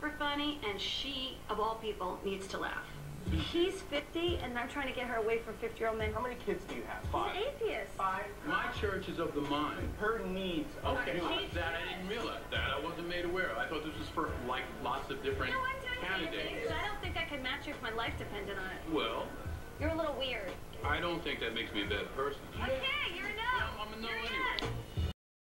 for funny, and she, of all people, needs to laugh. He's 50, and I'm trying to get her away from 50-year-old men. How many kids do you have? Five. an atheist. Five. My church is of the mind. Her needs. Okay, She's- that I didn't realize. That I wasn't made aware of. I thought this was for like lots of different i candidates. I don't think I could match you if my life depended on it. Well, You're a little weird. I don't think that makes me a bad person. I